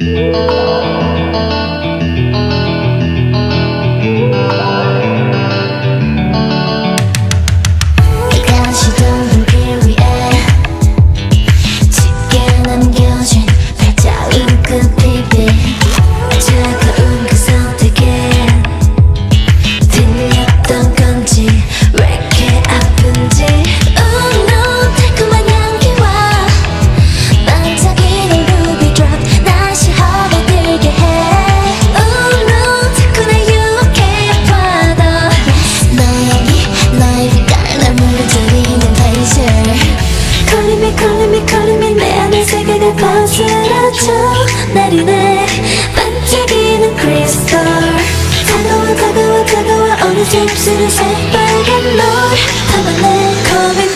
Música Jump, sit, and sit, and get more. Have a leg. Come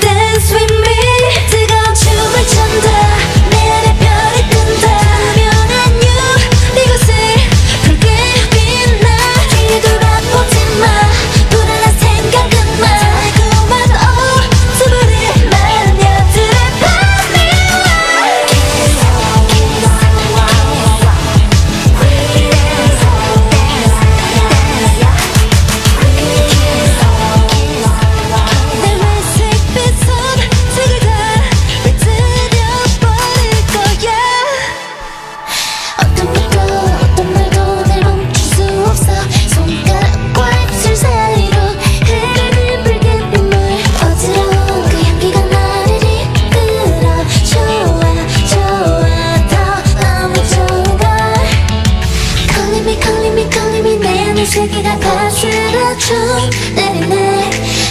내 맘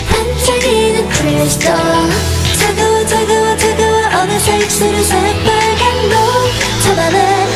반짝이는 크리스탈 차가워 차가워 차가워. 어느새 입술을 새빨간 너 잡아내